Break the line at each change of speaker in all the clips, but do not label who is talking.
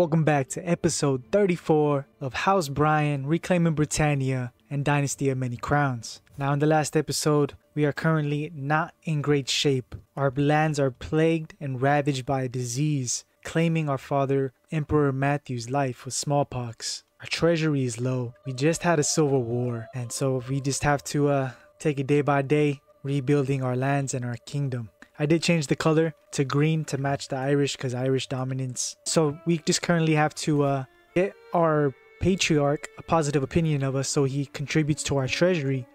Welcome back to episode 34 of House Brian Reclaiming Britannia and Dynasty of Many Crowns. Now, in the last episode, we are currently not in great shape. Our lands are plagued and ravaged by a disease, claiming our father, Emperor Matthew's life with smallpox. Our treasury is low. We just had a civil war, and so we just have to uh, take it day by day, rebuilding our lands and our kingdom. I did change the color to green to match the Irish because Irish dominance. So we just currently have to uh, get our patriarch a positive opinion of us so he contributes to our treasury.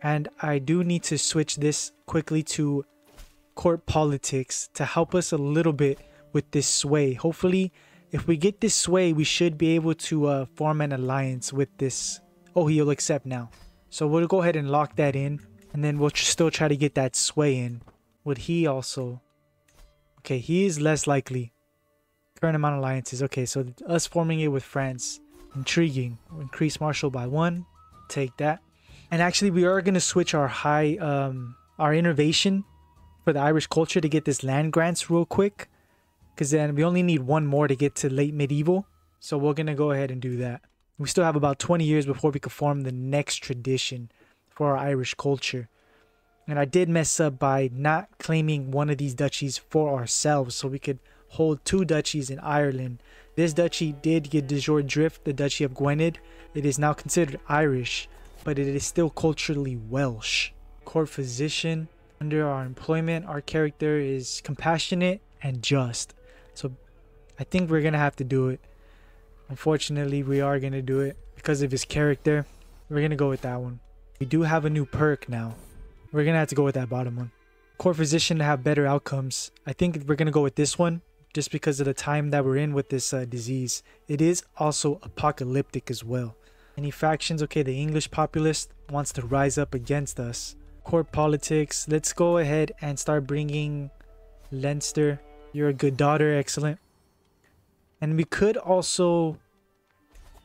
And I do need to switch this quickly to court politics to help us a little bit with this sway. Hopefully, if we get this sway, we should be able to uh, form an alliance with this. Oh, he'll accept now. So we'll go ahead and lock that in. And then we'll still try to get that sway in. Would he also... Okay, he is less likely. Current amount of alliances. Okay, so us forming it with France. Intriguing. Increase Marshall by one. Take that. And actually, we are going to switch our high... um Our innovation for the Irish culture to get this land grants real quick. Because then we only need one more to get to late medieval. So we're going to go ahead and do that. We still have about 20 years before we can form the next tradition for our Irish culture. And I did mess up by not claiming one of these duchies for ourselves so we could hold two duchies in Ireland. This duchy did get de jure drift, the Duchy of Gwynedd. It is now considered Irish, but it is still culturally Welsh. Court physician. Under our employment, our character is compassionate and just. So I think we're going to have to do it. Unfortunately, we are going to do it because of his character. We're going to go with that one. We do have a new perk now. We're going to have to go with that bottom one. Court physician to have better outcomes. I think we're going to go with this one just because of the time that we're in with this uh, disease. It is also apocalyptic as well. Any factions? Okay, the English populace wants to rise up against us. Court politics. Let's go ahead and start bringing Leinster. You're a good daughter. Excellent. And we could also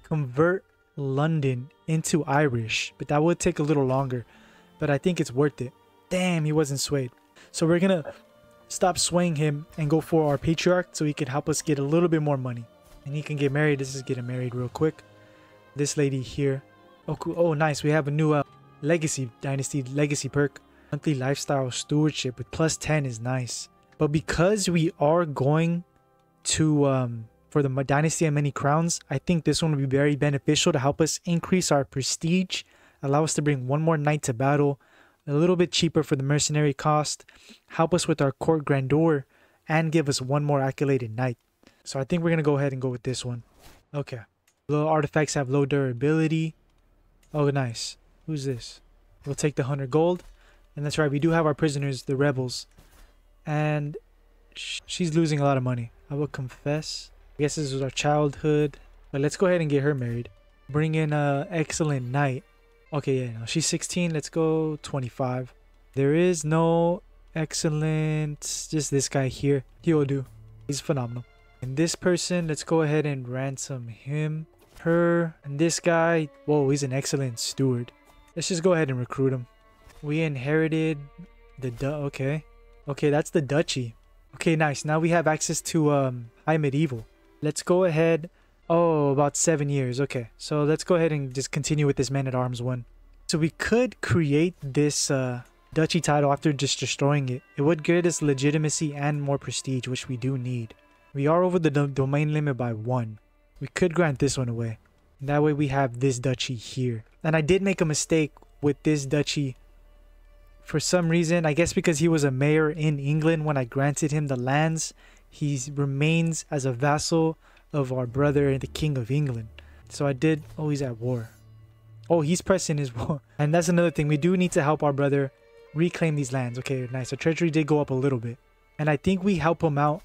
convert London into Irish, but that would take a little longer. But I think it's worth it. Damn, he wasn't swayed. So we're gonna stop swaying him and go for our patriarch so he can help us get a little bit more money. And he can get married. This is getting married real quick. This lady here. Oh, cool. Oh, nice. We have a new uh, legacy dynasty legacy perk. Monthly lifestyle stewardship with plus 10 is nice. But because we are going to um, for the Dynasty of Many Crowns, I think this one will be very beneficial to help us increase our prestige, allow us to bring one more knight to battle, a little bit cheaper for the mercenary cost, help us with our court grandeur, and give us one more accoladed knight. So I think we're going to go ahead and go with this one. Okay. Little artifacts have low durability. Oh, nice. Who's this? We'll take the 100 gold. And that's right, we do have our prisoners, the rebels. And sh she's losing a lot of money. I will confess. I guess this was our childhood. But let's go ahead and get her married. Bring in a excellent knight. Okay, yeah, no, she's 16. Let's go 25. There is no excellent. Just this guy here. He'll do. He's phenomenal. And this person, let's go ahead and ransom him. Her. And this guy. Whoa, he's an excellent steward. Let's just go ahead and recruit him. We inherited the du okay. Okay, that's the duchy. Okay, nice. Now we have access to um high medieval. Let's go ahead. Oh, about seven years. Okay, so let's go ahead and just continue with this man-at-arms one. So we could create this uh, duchy title after just destroying it. It would give us legitimacy and more prestige, which we do need. We are over the do domain limit by one. We could grant this one away. That way we have this duchy here. And I did make a mistake with this duchy. For some reason, I guess because he was a mayor in England when I granted him the lands, he remains as a vassal of our brother the king of england. So i did. Oh he's at war. Oh he's pressing his war. And that's another thing. We do need to help our brother reclaim these lands. Okay nice. Our treasury did go up a little bit. And i think we help him out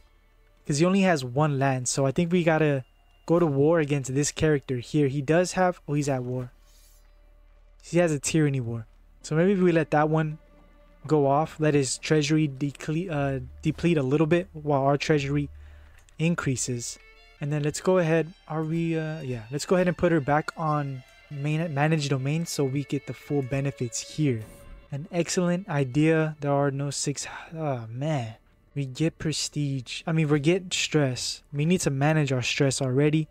because he only has one land. So i think we gotta go to war against this character here. He does have oh he's at war. He has a tyranny war. So maybe if we let that one go off, let his treasury uh, deplete a little bit while our treasury increases. And then let's go ahead. Are we, uh, yeah, let's go ahead and put her back on main manage domain so we get the full benefits here. An excellent idea. There are no six. Oh, man. We get prestige. I mean, we get stress. We need to manage our stress already.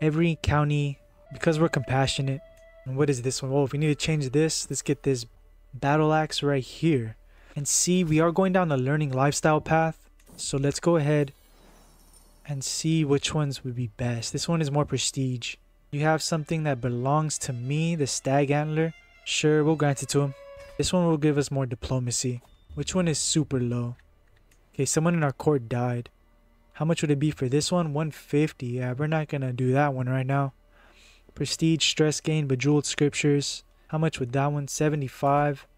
Every county, because we're compassionate. And what is this one? Oh, if we need to change this, let's get this battle axe right here. And see, we are going down the learning lifestyle path. So let's go ahead and see which ones would be best. This one is more prestige. You have something that belongs to me, the stag antler. Sure, we'll grant it to him. This one will give us more diplomacy. Which one is super low? Okay, someone in our court died. How much would it be for this one? 150. Yeah, we're not gonna do that one right now. Prestige, stress gain, bejeweled scriptures. How much would that one? 75.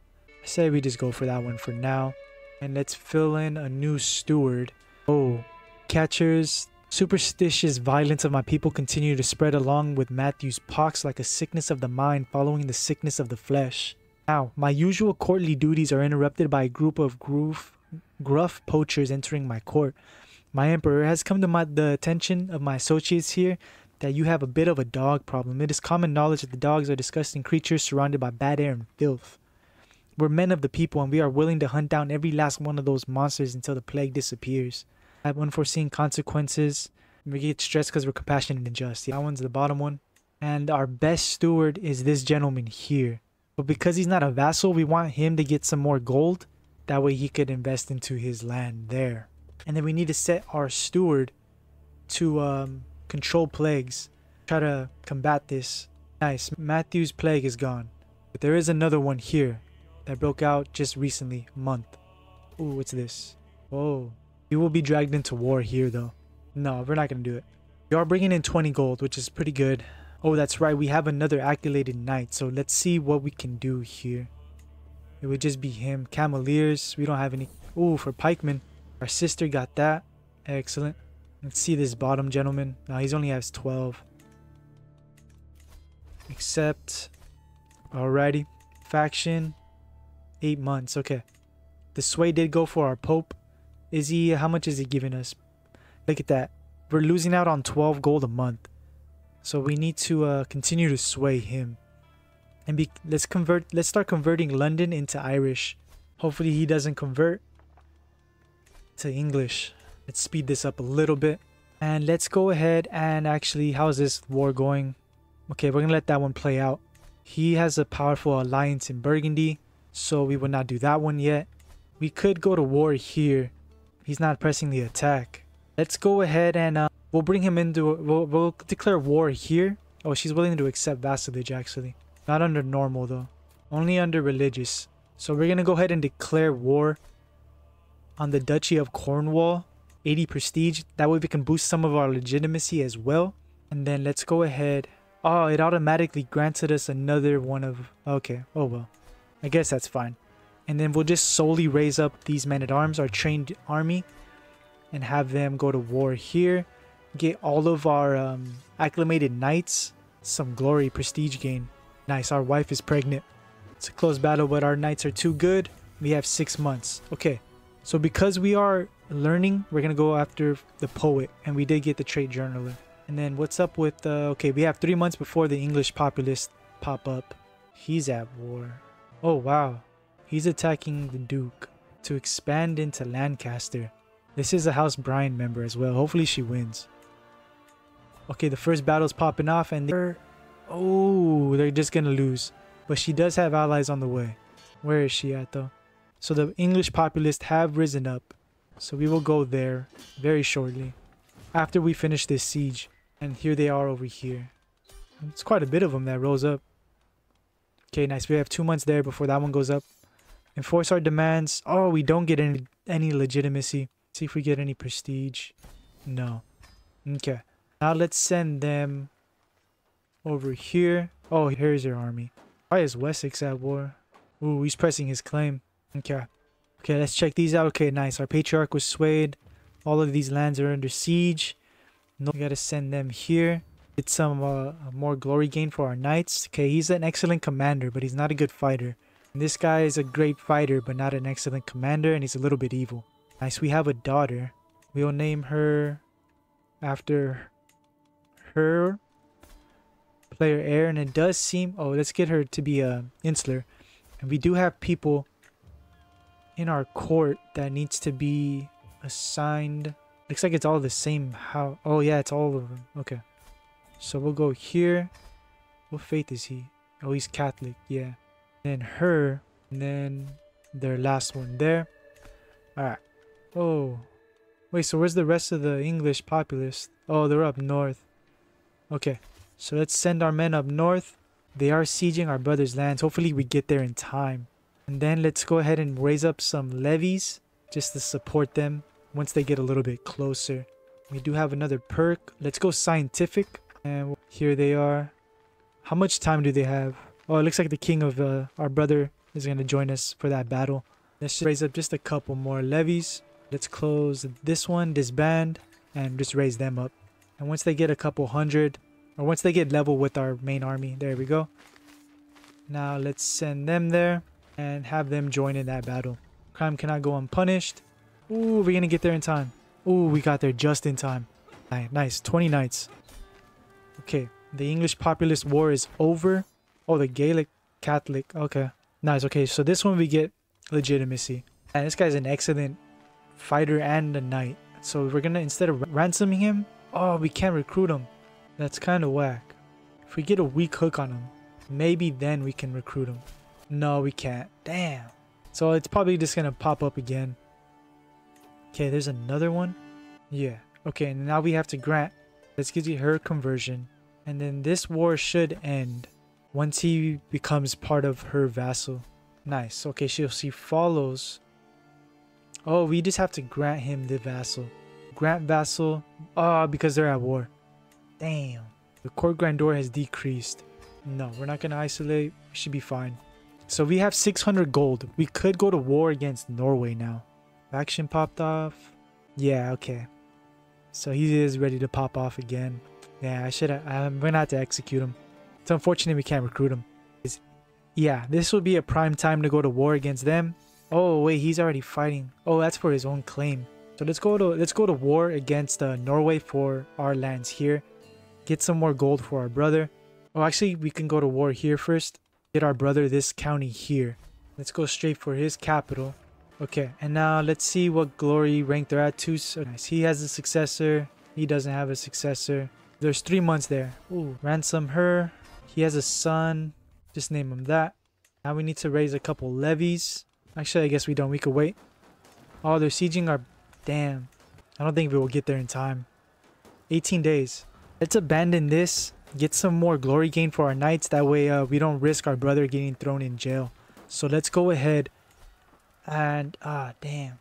I say we just go for that one for now. And let's fill in a new steward. Oh, catchers. Superstitious violence of my people continue to spread along with Matthew's pox like a sickness of the mind following the sickness of the flesh. Now, my usual courtly duties are interrupted by a group of gruff, gruff poachers entering my court. My emperor has come to my, the attention of my associates here that you have a bit of a dog problem. It is common knowledge that the dogs are disgusting creatures surrounded by bad air and filth. We're men of the people and we are willing to hunt down every last one of those monsters until the plague disappears. Have unforeseen consequences. We get stressed because we're compassionate and just. That one's the bottom one. And our best steward is this gentleman here. But because he's not a vassal, we want him to get some more gold. That way he could invest into his land there. And then we need to set our steward to um, control plagues. Try to combat this. Nice. Matthew's plague is gone. But there is another one here that broke out just recently, month. Ooh, what's this? Whoa. We will be dragged into war here though. No, we're not going to do it. We are bringing in 20 gold, which is pretty good. Oh, that's right. We have another accoladed knight. So let's see what we can do here. It would just be him. Cameliers. We don't have any. Ooh, for pikemen. Our sister got that. Excellent. Let's see this bottom gentleman. No, he's only has 12. Except. Alrighty. Faction. Eight months. Okay. The sway did go for our pope. Is he, how much is he giving us? Look at that. We're losing out on 12 gold a month. So we need to uh, continue to sway him. And be, let's convert, let's start converting London into Irish. Hopefully he doesn't convert to English. Let's speed this up a little bit. And let's go ahead and actually, how's this war going? Okay, we're gonna let that one play out. He has a powerful alliance in Burgundy, so we will not do that one yet. We could go to war here. He's not pressing the attack. Let's go ahead and uh, we'll bring him into, we'll, we'll declare war here. Oh, she's willing to accept vassalage actually. Not under normal though. Only under religious. So we're gonna go ahead and declare war on the Duchy of Cornwall. 80 prestige. That way we can boost some of our legitimacy as well. And then let's go ahead. Oh, it automatically granted us another one of... Okay, oh well. I guess that's fine. And then we'll just solely raise up these men-at-arms, our trained army. And have them go to war here. Get all of our um, accoladed knights. Some glory, prestige gain. Nice, our wife is pregnant. It's a close battle, but our knights are too good. We have six months. Okay, so because we are learning, we're to go after the poet. And we did get the trade journaler. And then what's up with, uh, okay, we have three months before the English populace pop up. He's at war. Oh, wow. He's attacking the Duke to expand into Lancaster. This is a House Brian member as well. Hopefully she wins. Okay, the first battle's popping off and they're... Oh, they're just gonna lose. But she does have allies on the way. Where is she at though? So the English populists have risen up. So we will go there very shortly. After we finish this siege. And here they are over here. It's quite a bit of them that rose up. Okay, nice. We have two months there before that one goes up. Enforce our demands. Oh, we don't get any, any legitimacy. See if we get any prestige. No. Okay. Now let's send them over here. Oh, here's your army. Why is Wessex at war? Ooh, he's pressing his claim. Okay. Okay, let's check these out. Okay, nice. Our patriarch was swayed. All of these lands are under siege. No, we gotta send them here. Get some uh, more glory gain for our knights. Okay, he's an excellent commander, but he's not a good fighter. This guy is a great fighter, but not an excellent commander, and he's a little bit evil. Nice, we have a daughter. We'll name her after her player heir, and it does seem... Oh, let's get her to be a insular. And we do have people in our court that needs to be assigned. Looks like it's all the same how oh yeah, it's all of them. Okay. So we'll go here. What faith is he? Oh, he's Catholic, yeah. Then her, and then their last one there. Alright. Oh. Wait, so where's the rest of the English populace? Oh, they're up north. Okay. So let's send our men up north. They are sieging our brother's lands. Hopefully we get there in time. And then let's go ahead and raise up some levies just to support them once they get a little bit closer. We do have another perk. Let's go scientific. And here they are. How much time do they have? Oh, it looks like the king of uh, our brother is going to join us for that battle. Let's raise up just a couple more levies. Let's close this one, disband, and just raise them up. And once they get a couple hundred, or once they get level with our main army, there we go. Now let's send them there and have them join in that battle. Crime cannot go unpunished. Ooh, we're gonna get there in time. Ooh, we got there just in time. Nice, 20 knights. Okay, the English populist war is over. Oh, the Gaelic Catholic. Okay, nice. Okay, so this one we get legitimacy. And this guy's an excellent fighter and a knight. So we're gonna, instead of ransoming him, oh, we can't recruit him. That's kind of whack. If we get a weak hook on him, maybe then we can recruit him. No, we can't. Damn. So it's probably just gonna pop up again. Okay, there's another one. Yeah. Okay, now we have to grant. Let's give you her conversion. And then this war should end once he becomes part of her vassal. Nice. Okay, she, she follows. Oh, we just have to grant him the vassal. Grant vassal. Oh, because they're at war. Damn. The court grandeur has decreased. No, we're not going to isolate. We should be fine. So we have 600 gold. We could go to war against Norway now. Action popped off. Yeah, okay. So he is ready to pop off again. Yeah, I should. I'm going to have to execute him. It's unfortunate we can't recruit him. Yeah, this would be a prime time to go to war against them. Oh wait, he's already fighting. Oh, that's for his own claim. So let's go to let's go to war against uh, Norway for our lands here. Get some more gold for our brother. Oh, actually, we can go to war here first. Get our brother this county here. Let's go straight for his capital. Okay, and now let's see what glory rank they're at. Two, so nice. He has a successor. He doesn't have a successor. There's three months there. Ooh, ransom her. He has a son. Just name him that. Now we need to raise a couple levies. Actually, I guess we don't. We could wait. Oh, they're sieging our... Damn. I don't think we will get there in time. 18 days. Let's abandon this. Get some more glory gain for our knights. That way uh, we don't risk our brother getting thrown in jail. So let's go ahead and... Ah, damn.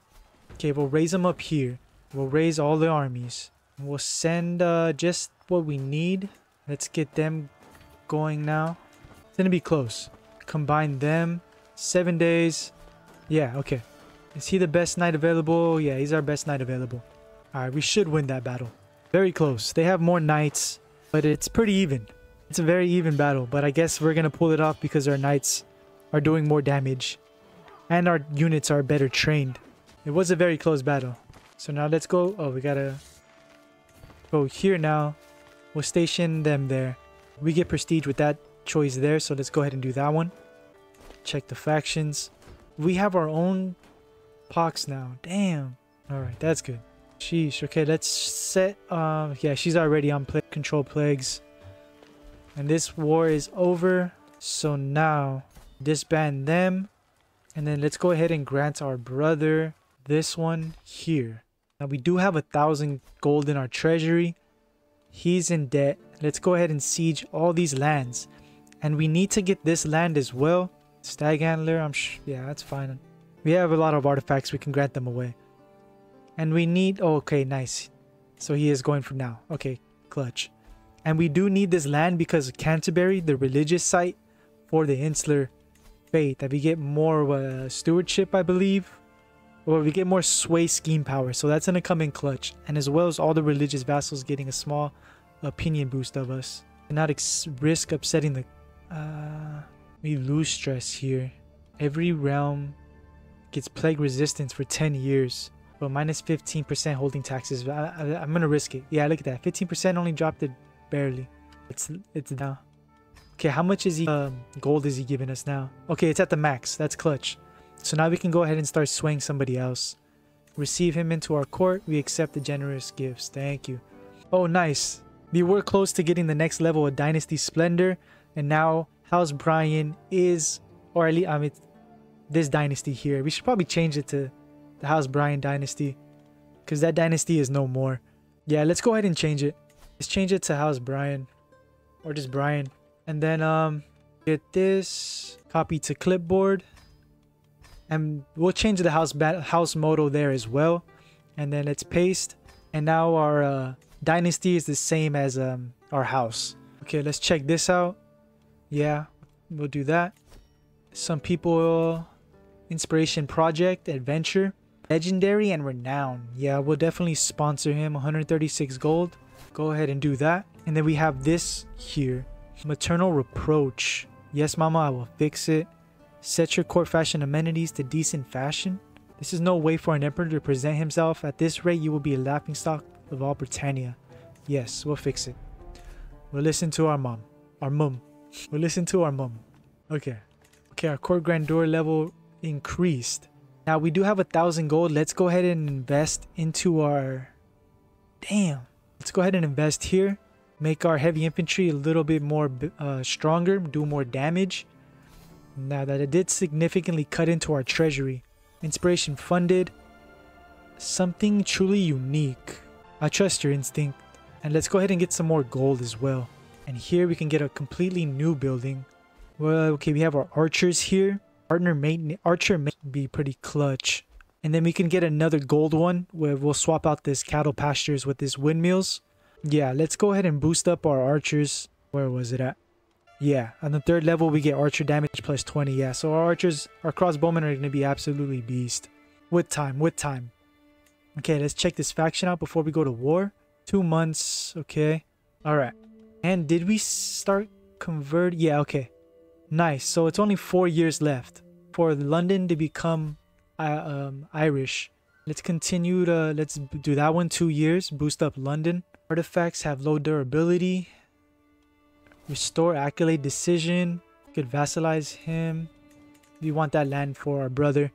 Okay, we'll raise them up here. We'll raise all the armies. We'll send uh, just what we need. Let's get them going now. It's gonna be close. Combine them. Seven days. Yeah, okay. Is he the best knight available? Yeah, he's our best knight available. Alright, we should win that battle. Very close. They have more knights, but it's pretty even. It's a very even battle, but I guess we're gonna pull it off because our knights are doing more damage. And our units are better trained. It was a very close battle. So now let's go. Oh, we gotta go here now. We'll station them there. We get prestige with that choice there, so let's go ahead and do that one. Check the factions. We have our own pox now. Damn. Alright, that's good. Sheesh. Okay, let's set... Um, yeah, she's already on play control plagues. And this war is over. So now, disband them. And then let's go ahead and grant our brother this one here. Now we do have a thousand gold in our treasury. He's in debt. Let's go ahead and siege all these lands. And we need to get this land as well. Stag Antler, I'm sure. Yeah, that's fine. We have a lot of artifacts. We can grant them away. And we need... Oh, okay, nice. So he is going for now. Okay, clutch. And we do need this land because Canterbury, the religious site for the Insular Faith, that we get more uh, stewardship, I believe. Or we get more sway scheme power. So that's to come in clutch. And as well as all the religious vassals getting a small opinion boost of us. And not risk upsetting the... Uh, we lose stress here. Every realm gets plague resistance for 10 years. But minus 15% holding taxes. I, I'm gonna risk it. Yeah, look at that. 15% only dropped it barely. It's it's now. Okay, how much is he um, gold is he giving us now? Okay, it's at the max. That's clutch. So now we can go ahead and start swaying somebody else. Receive him into our court. We accept the generous gifts. Thank you. Oh, nice. We were close to getting the next level of Dynasty Splendor. And now House Brian is, or at least, I mean, this dynasty here. We should probably change it to the House Brian Dynasty. Because that dynasty is no more. Yeah, let's go ahead and change it. Let's change it to House Brian. Or just Brian. And then um get this. Copy to clipboard. And we'll change the house house motto there as well. And then let's paste. And now our uh, dynasty is the same as um, our house. Okay, let's check this out. Yeah, we'll do that. Some people inspiration project adventure legendary and renowned yeah we'll definitely sponsor him 136 gold go ahead and do that and then we have this here maternal reproach yes mama i will fix it set your court fashion amenities to decent fashion this is no way for an emperor to present himself at this rate you will be a laughingstock of all britannia yes we'll fix it we'll listen to our mom our mum we'll listen to our mum okay okay our court grandeur level increased. Now we do have a thousand gold. Let's go ahead and invest into our... Damn. Let's go ahead and invest here. Make our heavy infantry a little bit more uh, stronger. Do more damage. Now that it did significantly cut into our treasury. Inspiration funded. Something truly unique. I trust your instinct. And let's go ahead and get some more gold as well. And here we can get a completely new building. Well, okay, we have our archers here. Partner mate, Archer may be pretty clutch. And then we can get another gold one where we'll swap out this cattle pastures with this windmills. Yeah, let's go ahead and boost up our archers. Where was it at? Yeah, on the third level we get archer damage plus 20. Yeah, so our archers, our crossbowmen are going to be absolutely beast. With time, with time. Okay, let's check this faction out before we go to war. Two months, okay. Alright. And did we start convert? Yeah, okay. Nice. So it's only four years left for London to become uh, um, Irish. Let's continue to, let's do that one two years. Boost up London. Artifacts have low durability. Restore Accolade Decision. Could vassalize him. We want that land for our brother.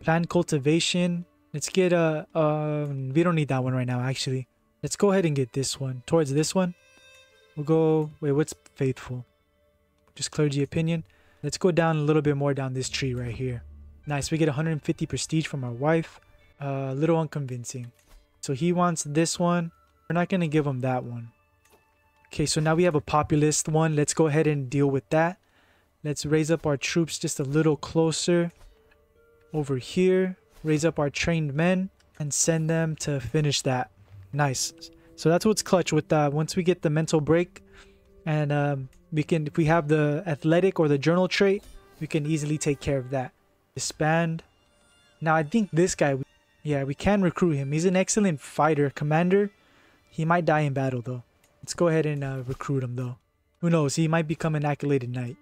Plan Cultivation. Let's get a, uh, we don't need that one right now actually. Let's go ahead and get this one. Towards this one. We'll go, wait, what's Faithful? just clergy opinion. Let's go down a little bit more down this tree right here. Nice, we get 150 prestige from our wife. Uh, a little unconvincing. So he wants this one. We're not going to give him that one. Okay, so now we have a populist one. Let's go ahead and deal with that. Let's raise up our troops just a little closer. Over here. Raise up our trained men. And send them to finish that. Nice. So that's what's clutch with that. Once we get the mental break and um, we can if we have the athletic or the journal trait we can easily take care of that disband now i think this guy yeah we can recruit him he's an excellent fighter commander he might die in battle though let's go ahead and uh, recruit him though who knows he might become an accoladed knight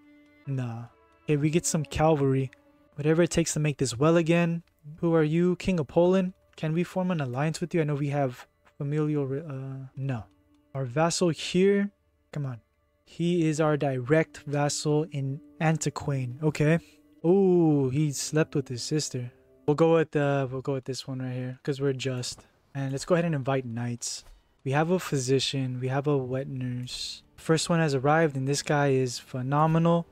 nah okay we get some cavalry whatever it takes to make this well again who are you king of poland can we form an alliance with you i know we have familial uh no our vassal here come on he is our direct vassal in Aquitaine. Okay. Oh, he slept with his sister. We'll go with uh we'll go with this one right here because we're just. And let's go ahead and invite knights. We have a physician, we have a wet nurse. First one has arrived and this guy is phenomenal.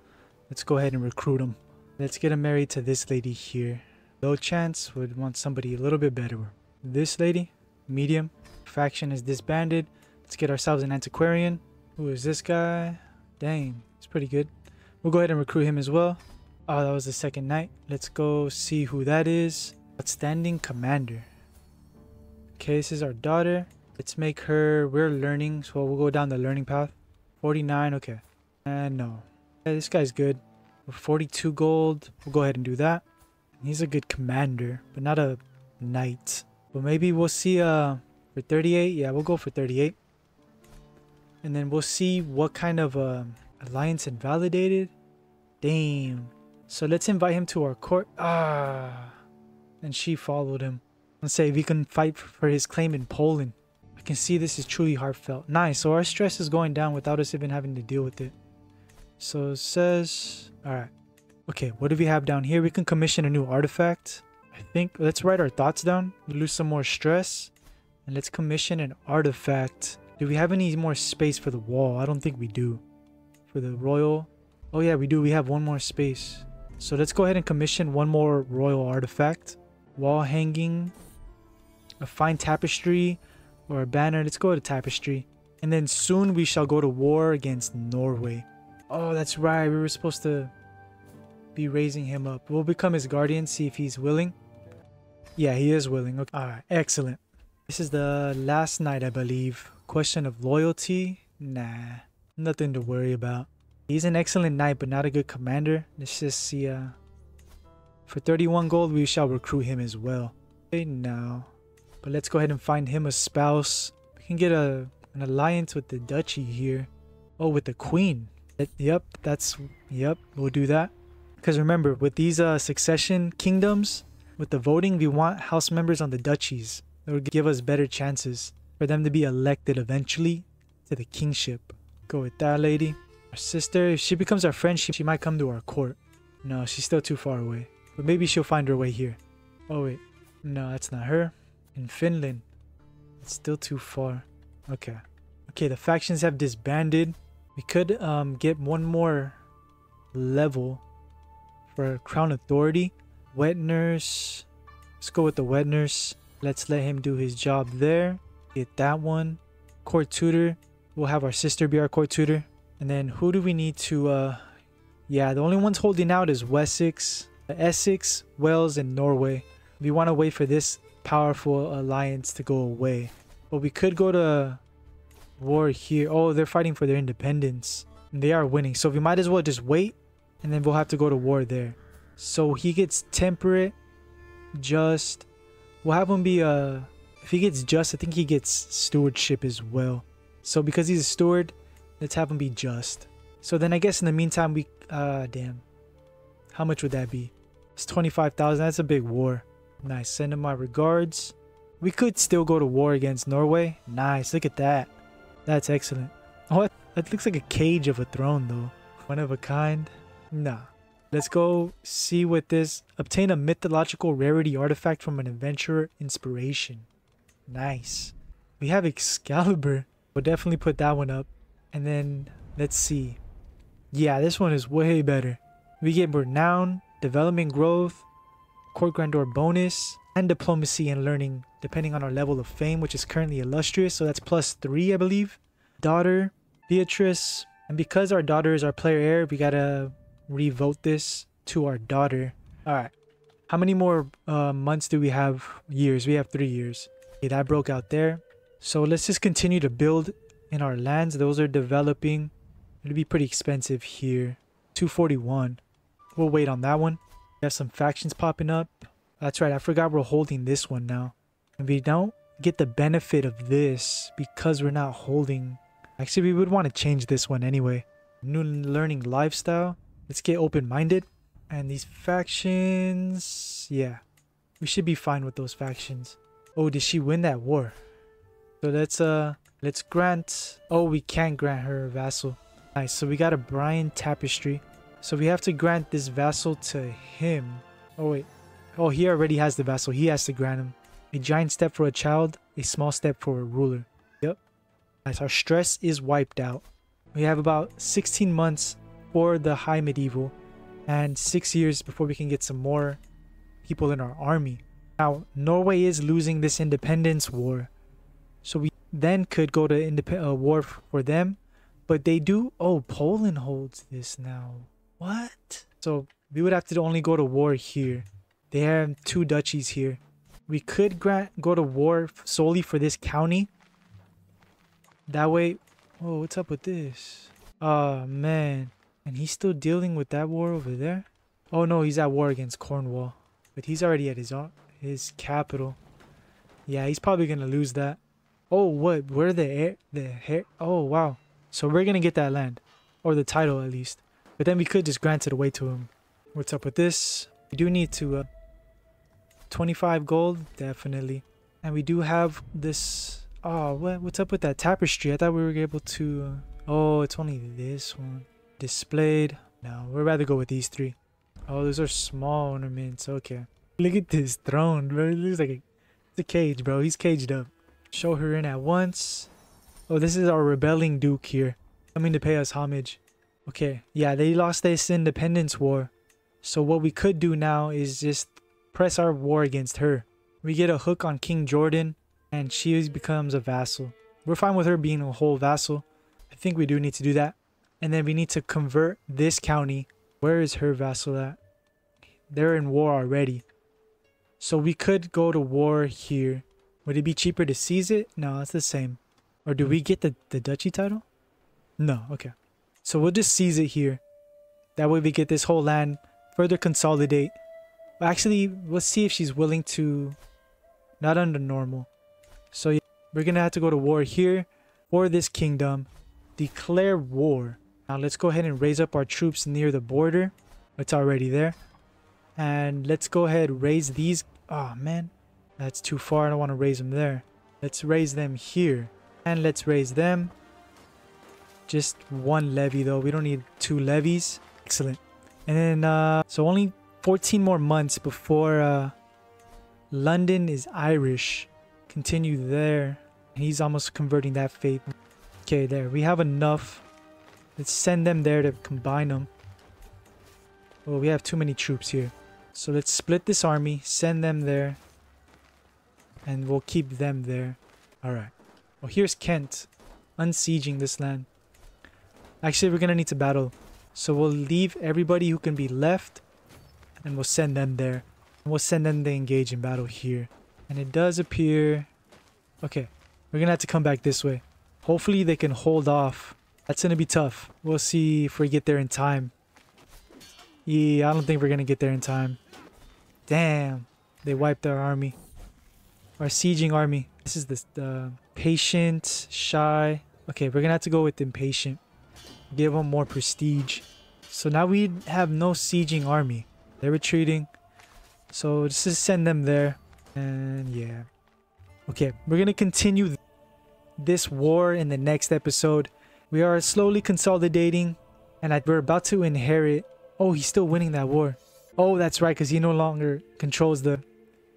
Let's go ahead and recruit him. Let's get him married to this lady here. Low chance would want somebody a little bit better. This lady, medium. Faction is disbanded. Let's get ourselves an antiquarian. Who is this guy? Dang, he's pretty good. We'll go ahead and recruit him as well. Oh, that was the second knight. Let's go see who that is. Outstanding commander. Okay, this is our daughter. Let's make her, we're learning, so we'll go down the learning path. 49, okay. And no. Yeah, this guy's good. 42 gold. We'll go ahead and do that. He's a good commander, but not a knight. But maybe we'll see uh for 38. Yeah, we'll go for 38 and then we'll see what kind of uh, alliance invalidated. Damn. So let's invite him to our court. Ah. And she followed him. Let's say we can fight for his claim in Poland. I can see this is truly heartfelt. Nice. So our stress is going down without us even having to deal with it. So it says... Alright. Okay, what do we have down here? We can commission a new artifact. I think let's write our thoughts down. Lose some more stress. And let's commission an artifact. Do we have any more space for the wall? I don't think we do. For the royal. Oh yeah, we do. We have one more space. So let's go ahead and commission one more royal artifact. Wall hanging. A fine tapestry or a banner. Let's go to tapestry. And then soon we shall go to war against Norway. Oh, that's right. We were supposed to be raising him up. We'll become his guardian, see if he's willing. Yeah, he is willing. Okay. All right, excellent. This is the last night, I believe. Question of loyalty? Nah, nothing to worry about. He's an excellent knight, but not a good commander. Let's just see. Uh, for 31 gold, we shall recruit him as well. Okay, no. But let's go ahead and find him a spouse. We can get a an alliance with the duchy here. Oh, with the queen. Yep, that's... Yep, we'll do that. Because remember, with these uh, succession kingdoms, with the voting, we want house members on the duchies. That would give us better chances for them to be elected eventually to the kingship. Go with that lady. Our sister, if she becomes our friend, she, she might come to our court. No, she's still too far away. But maybe she'll find her way here. Oh wait, no, that's not her. In Finland. It's still too far. Okay. Okay, the factions have disbanded. We could um, get one more level for Crown Authority. Wet Nurse. Let's go with the Wet Nurse. Let's let him do his job there. Get that one. Court Tutor. We'll have our sister be our Court Tutor. And then who do we need to... Uh, yeah, the only ones holding out is Wessex, Essex, Wales, and Norway. We want to wait for this powerful alliance to go away. But we could go to war here. Oh, they're fighting for their independence. They are winning. So we might as well just wait. And then we'll have to go to war there. So he gets temperate. Just. We'll have him be a... Uh, if he gets just, I think he gets stewardship as well. So because he's a steward, let's have him be just. So then I guess in the meantime, we... Uh, damn. How much would that be? It's 25,000. That's a big war. Nice. Send him my regards. We could still go to war against Norway. Nice. Look at that. That's excellent. Oh, that looks like a cage of a throne though. One of a kind. Nah. Let's go see what this... Obtain a mythological rarity artifact from an adventurer inspiration. Nice. We have Excalibur. We'll definitely put that one up. And then, let's see. Yeah, this one is way better. We get Renown, Development Growth, Court Grandeur Bonus, and Diplomacy and Learning, depending on our level of fame, which is currently Illustrious. So that's plus 3, I believe. Daughter, Beatrice. And because our daughter is our player heir, we gotta revote this to our daughter. Alright. How many more uh, months do we have? Years. We have three years. Okay, that broke out there. So let's just continue to build in our lands. Those are developing. It'll be pretty expensive here. 241. We'll wait on that one. We have some factions popping up. That's right. I forgot we're holding this one now. And we don't get the benefit of this because we're not holding. Actually, we would want to change this one anyway. New learning lifestyle. Let's get open-minded. And these factions... Yeah. We should be fine with those factions. Oh, did she win that war? So let's, uh... Let's grant... Oh, we can't grant her a vassal. Nice. So we got a Brian Tapestry. So we have to grant this vassal to him. Oh, wait. Oh, he already has the vassal. He has to grant him. A giant step for a child. A small step for a ruler. Yep. Nice. Our stress is wiped out. We have about 16 months for the high medieval and six years before we can get some more people in our army. Now, Norway is losing this independence war. So we then could go to independent uh, war for them. But they do... Oh, Poland holds this now. What? So we would have to only go to war here. They have two duchies here. We could grant go to war solely for this county. That way... Oh, what's up with this? Oh, man. And he's still dealing with that war over there? Oh no, he's at war against Cornwall. But he's already at his his capital. Yeah, he's probably gonna lose that. Oh, what? Where the air? The hair? Oh, wow. So we're gonna get that land, or the title at least. But then we could just grant it away to him. What's up with this? We do need to. Uh, 25 gold, definitely. And we do have this. Oh, what? What's up with that tapestry? I thought we were able to. Uh, oh, it's only this one displayed. No, we'd rather go with these three. Oh, those are small ornaments. Okay. Look at this throne, bro. It looks like a, it's a cage, bro. He's caged up. Show her in at once. Oh, this is our rebelling duke here. Coming to pay us homage. Okay. Yeah, they lost this independence war. So what we could do now is just press our war against her. We get a hook on King Jordan and she becomes a vassal. We're fine with her being a whole vassal. I think we do need to do that. And then we need to convert this county. Where is her vassal at? They're in war already. So we could go to war here. Would it be cheaper to seize it? No, it's the same. Or do we get the, the duchy title? No, okay. So we'll just seize it here. That way we get this whole land, further consolidate. Actually, let's see if she's willing to... Not under normal. So yeah, we're gonna have to go to war here for this kingdom. Declare war. Now let's go ahead and raise up our troops near the border. It's already there. And let's go ahead raise these. Oh man, that's too far. I don't want to raise them there. Let's raise them here. And let's raise them. Just one levy though. We don't need two levies. Excellent. And then, uh, so only 14 more months before uh, London is Irish. Continue there. He's almost converting that faith. Okay, there. We have enough. Let's send them there to combine them. Well, we have too many troops here. So let's split this army, send them there. And we'll keep them there. Alright. Well, here's Kent. Unsieging this land. Actually, we're gonna need to battle. So we'll leave everybody who can be left. And we'll send them there. And we'll send them to engage in battle here. And it does appear... Okay. We're gonna have to come back this way. Hopefully they can hold off. That's gonna be tough. We'll see if we get there in time. Yeah, I don't think we're gonna get there in time. Damn. They wiped our army. Our sieging army. This is the, the patient, shy. Okay, we're gonna have to go with impatient. Give them more prestige. So now we have no sieging army. They're retreating. So just send them there. And yeah. Okay, we're gonna continue this war in the next episode. We are slowly consolidating. And we're about to inherit Oh, he's still winning that war. Oh, that's right, because he no longer controls the,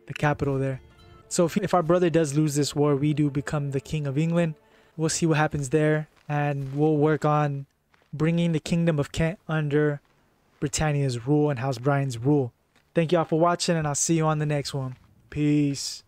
the capital there. So if, if our brother does lose this war, we do become the king of England. We'll see what happens there. And we'll work on bringing the kingdom of Kent under Britannia's rule and House Brian's rule. Thank y'all for watching, and I'll see you on the next one. Peace.